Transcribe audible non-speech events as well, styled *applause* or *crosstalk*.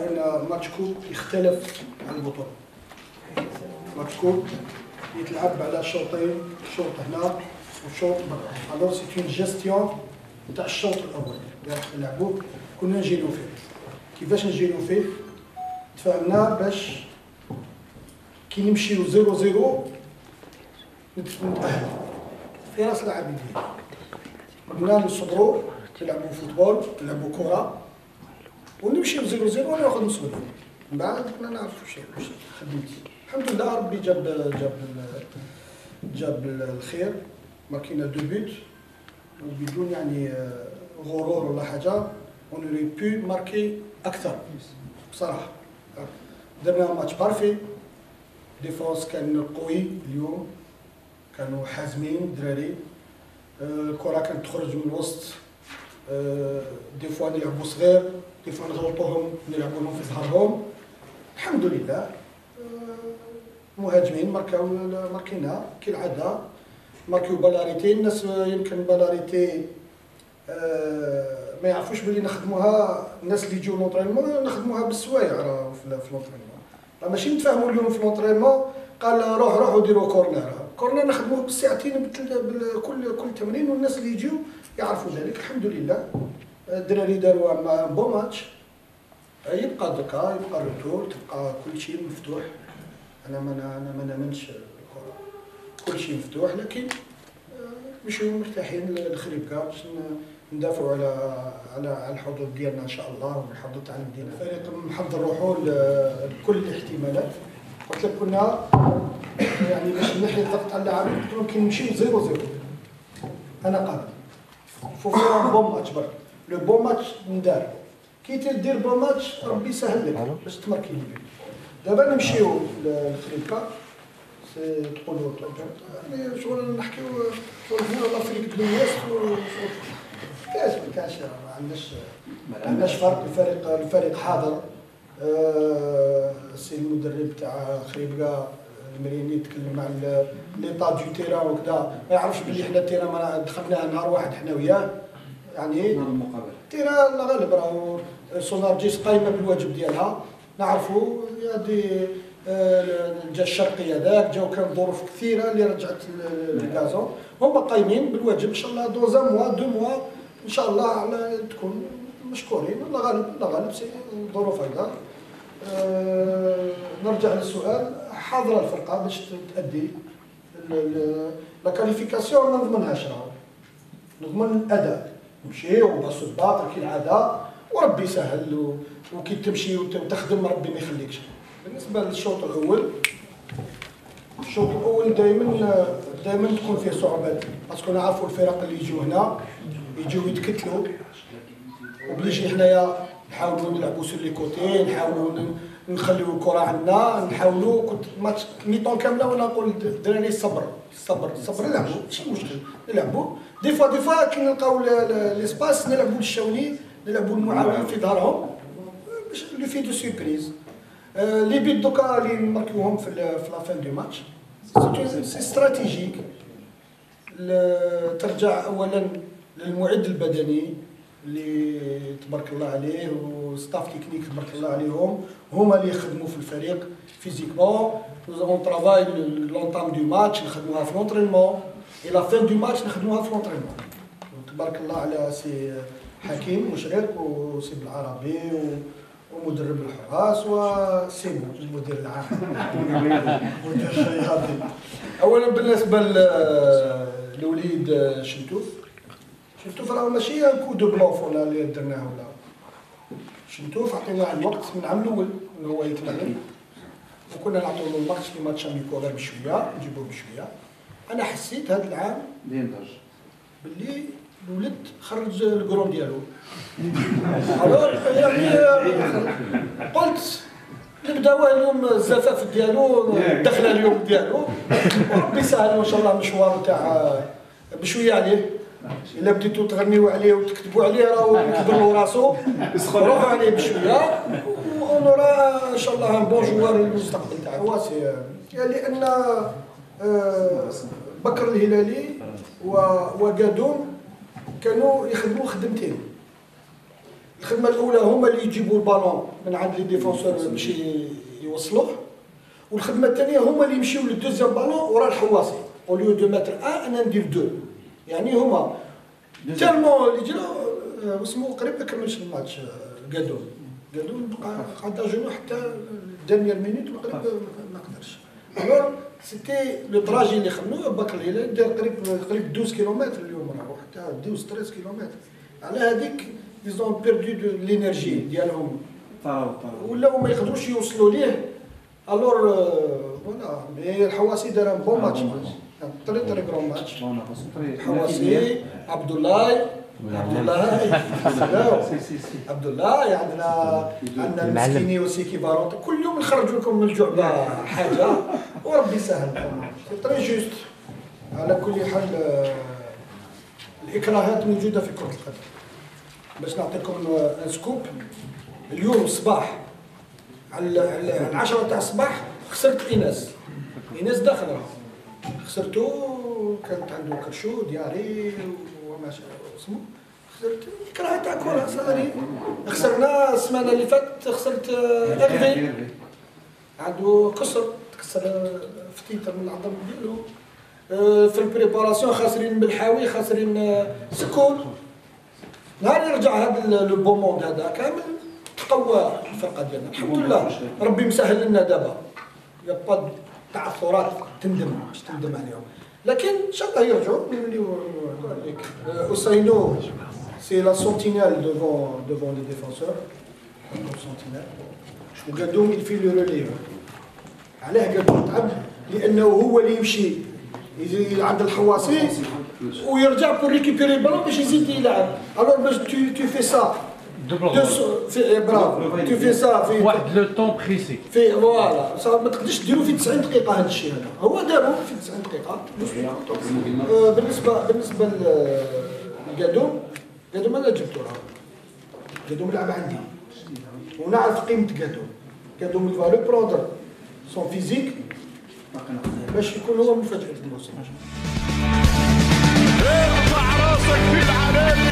un match coupe يختلف عن البطوله match coupe يتلعب على شوطين شوط هنا وشوط برا. الوغ سي اون جيستيون تاع الشوط الأول. اللي راح كنا نجيلو فيه. كيفاش نجيلو فيه؟ تفاهمنا باش كي نمشيو zéro zéro نتأهل. في رأس لاعبين. قلنا نصبروا نلعبوا football نلعبوا كرة. ونمشيو zéro zéro وناخذ مسؤوليه من بعد كنا نعرفوا شيء. خدمتي الحمد لله ربي جاب جاب جاب الخير. ماركينا deux buts. وبدون يعني آه، غرور ولا حاجة on aurait pu marquer أكثر. بصراحة. درنا match parfait défense كان قوي اليوم. كانوا حازمين الدراري آه، الكره كانت تخرج من الوسط آه، des fois نلعبوا صغير des fois نغلطوهم نلعبوا لهم في ظهرهم. الحمد لله. آه، مهاجمين ماركاو ماركينا كالعادة. ماركيو balles arrêtées الناس يمكن balles arrêtées ما يعرفوش بلي نخدموها. الناس اللي يجيو l'entraînement نخدموها بالسوايع في l'entraînement راه ماشي نتفاهموا اليوم في l'entraînement قال روح روح وديروا corner. corner نخدموه بالساعتين كل كل تمرين والناس اللي يجيو يعرفوا ذلك. الحمد لله. الدراري داروا beau match. يبقى دركا يبقى ال retour تبقى كل شيء مفتوح. أنا ما أنا ما نأمنش كل شيء مفتوح لكن نمشيو مرتاحين للخريبكا باش ندافعوا على على الحظوظ ديالنا إن شاء الله والحظوظ تاع المدينة. الفريق محضر روحو لكل الاحتمالات. قلت لك كنا يعني باش نحي الضغط على اللاعبين قلت لهم كي نمشيو zéro zéro أنا قابل faut faire bon match برك le bon match ندار كي تدير bon match ربي يسهل لك باش تماركي دابا نمشيو للخريبكا تقولوا يعني شغل نحكيو شغل هنا l'Afrique de l'Ouest كاش ما كاش ما عندناش ما عندناش فرق الفريق الفريق حاضر السي المدرب تاع خريبكا المريني يتكلم مع ليطا دو تيرا وكذا. ما يعرفش بلي حنا التيرا ما دخلناه نهار واحد حنا وياه. يعني نهار المقابله تيرا الغالب راهو سونار جيس قايمة بالواجب ديالها. نعرفوا هذه الجا الشرقي هذاك جاو كان ظروف كثيرة اللي رجعت الكازون هما قايمين بالواجب إن شاء الله دوزا موا دو موا إن شاء الله على تكون مشكورين. الله غالب الله غالب c'est الظروف هكذا. أه نرجع للسؤال. حاضرة الفرقة باش تأدي la qualification ما نضمنهاش راهو. نضمن الأداء. نمشيو باصو الباطل كالعاده وربي يسهل وكي تمشي وتخدم ربي ما يخليكش. بالنسبة للشوط الأول الشوط الأول دائما دائما تكون فيه صعوبات. باسكو نعرفوا الفرق اللي يجوا هنا يجوا يتكتلوا. وبليجي حنايا نحاولوا نلعبوا سور لي كوتي نحاولوا نخليو الكرة عندنا نحاولوا كنت ماتش ميطون كاملة وأنا نقول الدراري الصبر الصبر الصبر. نلعبوا ماشي مشكل نلعبوا دي فوا دي فوا كي نلقاو ليسباس نلعبوا للشاوني نلعبوا المعاون في ظهرهم باش لو في دو سيربريز لي بيت دوكا اللي نماركيوهم في في لافان دو ماتش. c'est stratégique ترجع اولا للمعد البدني. اللي تبارك الله عليه و staff technique تبارك الله عليهم هما اللي يخدموا في الفريق physiquement on travaille l'entame de match نخدموها في l'entraînement et la fin de match نخدموها في l'entraînement تبارك الله على سي حكيم مشرق وسي بالعربي ومدرب الحراس وسيمو المدير العام. *laughs* مدير الرياضي اولا بالنسبة لوليد شنتوف شنتوف راه ماشي coup de bluff ولا اللي درناه ولا. شنتوف عطيناه الوقت من العام الأول انه هو يتمرن وكنا نعطيو له الوقت في match amicaux غير بشوية نجيبوه بشوية. أنا حسيت هذا العام باللي الولد خرج الكرون ديالو. يعني قلت نبداو اليوم الزفاف ديالو الدخلة اليوم ديالو. وربي يسهل ان شاء الله مشوار تاع بشوية عليه. إلا بديتو تغنيو عليه وتكتبوا عليه راهو يكبر راسو. روحوا عليه بشوية. ونرى إن شاء الله un bon joueur للمستقبل تاعو c'est لأن آه، بكر الهلالي وقادوم كانوا يخدموا خدمتين. الخدمة الأولى هما اللي يجيبوا البالون من عند les défenseurs باش يوصلوه والخدمة الثانية هما اللي يمشيو لل deuxième ballon ورا الحواسي. au lieu de mettre un أنا ندير deux يعني هما tellement اللي جا اسمه قريب ما كملش الماتش قادوم قادوم بقى قعد جنو حتى dernière minute قريب ما قدرش. alors c'était le trajet اللي خدموه بكر الهلال دار قريب قريب 12 كيلومتر اليوم راهو حتى 12 13 كيلومتر. على هذيك ils ont perdu l'énergie ديالهم. ولاو ما يقدروش يوصلوا ليه. alors voilà mais الحواسي دار un bon match. très très grand match الحواسي عبد الله عبد الله عبد الله عندنا عندنا المسكيني وسيكي بارونت كل يوم نخرج لكم من الجعبه حاجة وربي يسهل c'est très juste على كل حال الاكراهات موجوده في كره القدم باش نعطيكم scoop اليوم الصباح على 10 تاع الصباح خسرت ايناس ايناس داخل خسرتو كانت عنده كرشو diarrhée وما اسمه. خسرت كره تاع كره صغيرين خسرنا السمانة اللي فاتت خسرت اغفي عنده كسر تكسر فتيته من العظم ديالو. آه، في ال préparation خاسرين بالحاوي خاسرين سكون نهار يرجع هذا le beau monde هذا كامل تقوى الفرقة ديالنا. الحمد لله ربي مسهل لنا دابا. يا با تعثرات تندم باش تندم عليهم. لكن إن شاء الله يرجعوا. أوساينو c'est la sentinelle devant devant les défenseurs sentinelle وقادوم il fait le relève علاه قادوم تعب لأنه هو اللي يمشي. عند الحواصي ويرجع pour récupérer ال ballon باش يزيد يلعب. alors باش tu fais ça في bravo tu fais ça في واحد le temps précis. et voilà ما تقدرش ديرو في 90 دقيقه هذا الشيء هذا هو دارو في 90 دقيقه بالنسبة بالنسبة لقادوم قادوم أنا جبتو راه؟ قادوم لعب عندي. ونعرف قيمة قادوم قادوم il fallait prendre son physique باش يكون هو مفاجأة الموسم. ارفع راسك في العلالي